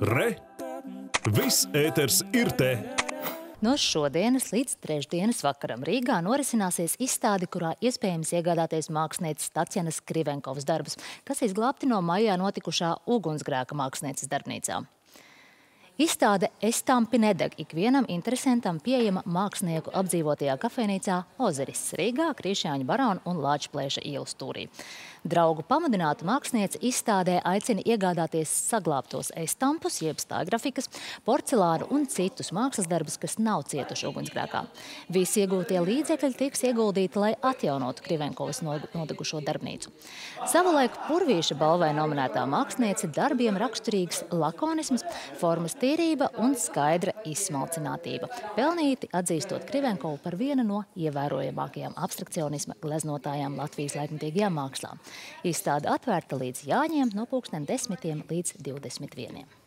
Re! Viss ēters ir te! No šodienas līdz trešdienas vakaram Rīgā norisināsies izstādi, kurā iespējams iegādāties mākslinieces Tatjanas Krivenkovas darbus, kas izglābti no maijā notikušā ugunsgrēka mākslinieces darbnīcā. Izstāde Estampi nedeg ikvienam interesantam pieejama mākslinieku apdzīvotajā kafejnīcā Ozeris Rīgā, Krišāņa barona un Lāčplēša ielu stūrī. Draugu pamudināta māksliniece izstādē aicina iegādāties saglābtos estampus, jeb stāgrafikas, porcelānu un citus mākslas darbus, kas nav cietuši ugunsgrēkā. Visi iegūtie līdzekļi tiks ieguldīti, lai atjaunotu Krivenkovas nodegušo darbnīcu. Savulaik Purvīša balvai nominētā māksliniece darbiem raksturīgs lakonisms, formas tīrības, tīrība un skaidra izsmalcinātība. Pelnīti atzīstot Krivenkovu par vienu no ievērojamākajām abstrakcionisma gleznotājām Latvijas laikmatīgajā mākslā. Izstāde atvērta līdz Jāņiem no pulksten 10 līdz 21.